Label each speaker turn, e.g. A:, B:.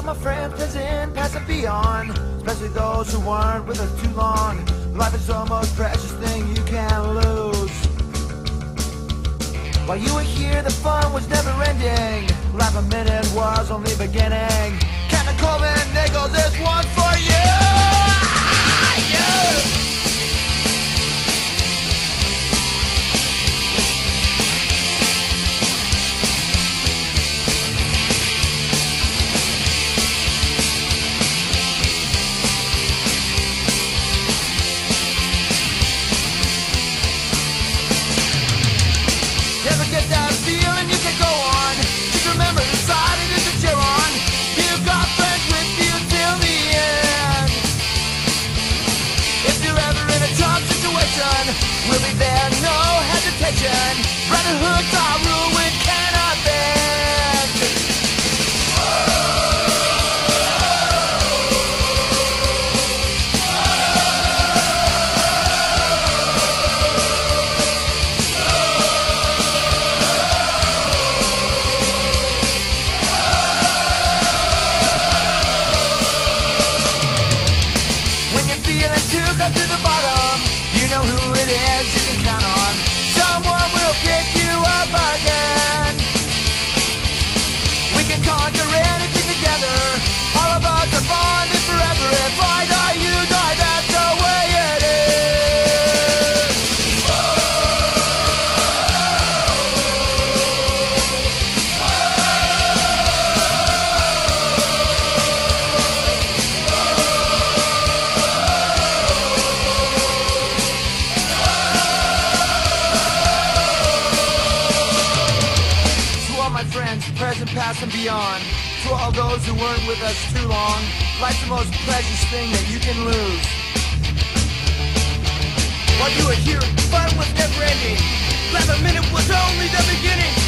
A: all my friends, present, past, and beyond. Especially those who weren't with us too long. Life is the most precious thing you can lose. While you were here, the fun was never ending. Life a minute was only beginning. Captain Coleman Nichols, this one for to the bottom, you know who it is you can count on. Present, past, and beyond. To all those who weren't with us too long. Life's the most precious thing that you can lose. While you were here, fun was never ending. Last minute was only the beginning.